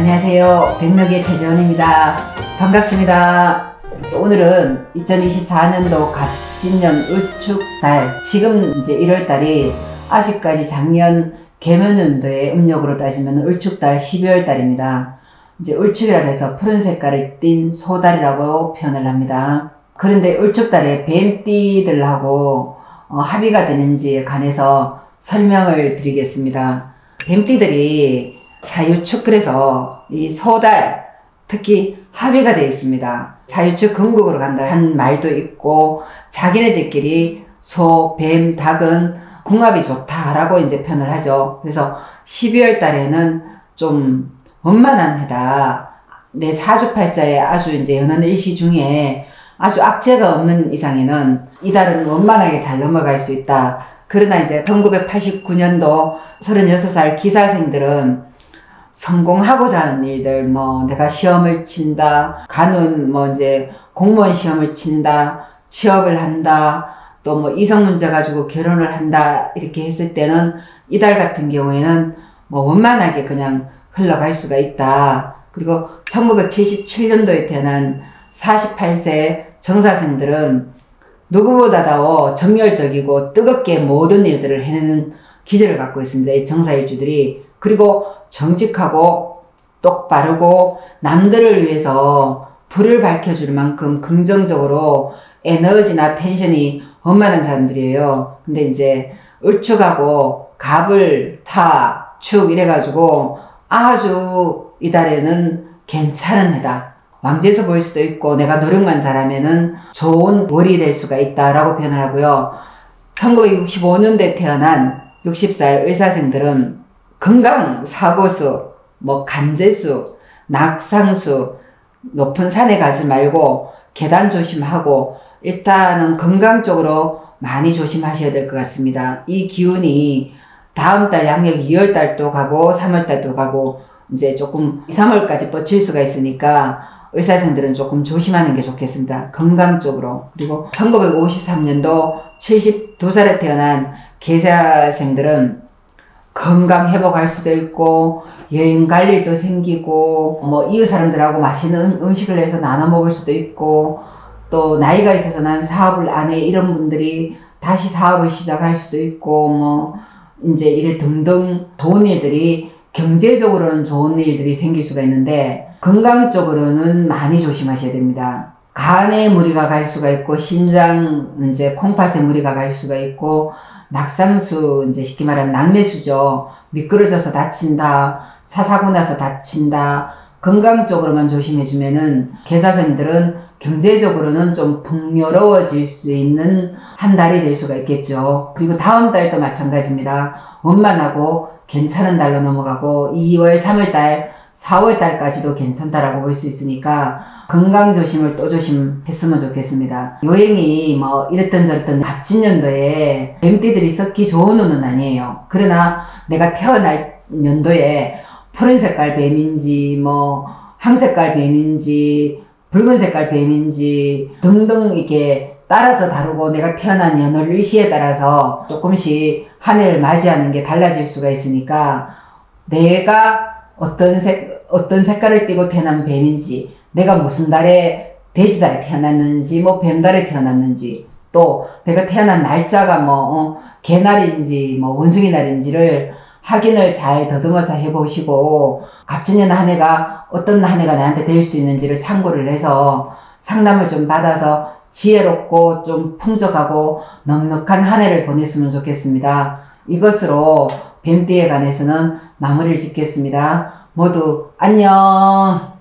안녕하세요. 백력의 최재원입니다. 반갑습니다. 오늘은 2024년도 갑진년 을축달, 지금 이제 1월달이 아직까지 작년 개면연도의 음력으로 따지면 을축달 12월달입니다. 이제 을축이라 해서 푸른 색깔을 띤 소달이라고 표현을 합니다. 그런데 을축달에 뱀띠들하고 어, 합의가 되는지에 관해서 설명을 드리겠습니다. 뱀띠들이 사유축 그래서 이 소달 특히 합의가 되어 있습니다. 사유축 건국으로 간다 한 말도 있고 자기네들끼리 소, 뱀, 닭은 궁합이 좋다라고 이제 표현을 하죠. 그래서 12월 달에는 좀 원만한 해다. 내 사주팔자에 아주 이제 연한 일시 중에 아주 악재가 없는 이상에는 이달은 원만하게 잘 넘어갈 수 있다. 그러나 이제 1989년도 36살 기사생들은 성공하고자 하는 일들, 뭐, 내가 시험을 친다, 간운, 뭐, 이제, 공무원 시험을 친다, 취업을 한다, 또 뭐, 이성 문제 가지고 결혼을 한다, 이렇게 했을 때는, 이달 같은 경우에는, 뭐, 원만하게 그냥 흘러갈 수가 있다. 그리고 1977년도에 태어난 48세 정사생들은 누구보다도 정열적이고 뜨겁게 모든 일들을 해내는 기질을 갖고 있습니다. 이 정사일주들이. 그리고 정직하고 똑바르고 남들을 위해서 불을 밝혀줄 만큼 긍정적으로 에너지나 텐션이 엄만한 사람들이에요. 근데 이제 을축하고 갑을 타, 축 이래가지고 아주 이달에는 괜찮은 해다. 왕제에서 보일 수도 있고 내가 노력만 잘하면은 좋은 월이 될 수가 있다라고 표현을 하고요. 1965년도에 태어난 60살 의사생들은 건강 사고수, 뭐 간제수, 낙상수, 높은 산에 가지 말고 계단 조심하고 일단은 건강 쪽으로 많이 조심하셔야 될 것 같습니다. 이 기운이 다음 달 양력 2월 달도 가고 3월 달도 가고 이제 조금 2, 3월까지 뻗칠 수가 있으니까 의사생들은 조금 조심하는 게 좋겠습니다. 건강 쪽으로. 그리고 1953년도 72살에 태어난 계사생들은 건강 회복할 수도 있고 여행 갈 일도 생기고 뭐 이웃 사람들하고 맛있는 음식을 해서 나눠 먹을 수도 있고 또 나이가 있어서 난 사업을 안 해 이런 분들이 다시 사업을 시작할 수도 있고 뭐 이제 이래 등등 좋은 일들이 경제적으로는 좋은 일들이 생길 수가 있는데 건강적으로는 많이 조심하셔야 됩니다. 간에 무리가 갈 수가 있고 신장 이제 콩팥에 무리가 갈 수가 있고 낙상수 이제 쉽게 말하면 낙매수죠. 미끄러져서 다친다. 차 사고 나서 다친다. 건강 쪽으로만 조심해 주면은 개사생들은 경제적으로는 좀 풍요로워질 수 있는 한 달이 될 수가 있겠죠. 그리고 다음 달도 마찬가지입니다. 원만하고 괜찮은 달로 넘어가고 2월, 3월 달, 4월 달까지도 괜찮다라고 볼 수 있으니까 건강 조심을 또 조심했으면 좋겠습니다. 여행이 뭐 이랬던 저랬던 갑진년도에 뱀띠들이 썩기 좋은 운은 아니에요. 그러나 내가 태어날 연도에 푸른 색깔 뱀인지 뭐 황색깔 뱀인지 붉은 색깔 뱀인지 등등 이렇게 따라서 다르고 내가 태어난 연월 일시에 따라서 조금씩 한 해를 맞이하는 게 달라질 수가 있으니까 내가 어떤 색, 어떤 색깔을 띠고 태어난 뱀인지 내가 무슨 달에 돼지달에 태어났는지 뭐 뱀달에 태어났는지 또 내가 태어난 날짜가 뭐 어, 개날인지 뭐 원숭이 날인지를 확인을 잘 더듬어서 해보시고 갑진년 한 해가 어떤 한 해가 나한테 될 수 있는지를 참고를 해서 상담을 좀 받아서 지혜롭고 좀 풍족하고 넉넉한 한 해를 보냈으면 좋겠습니다. 이것으로 뱀띠에 관해서는 마무리를 짓겠습니다. 모두 안녕!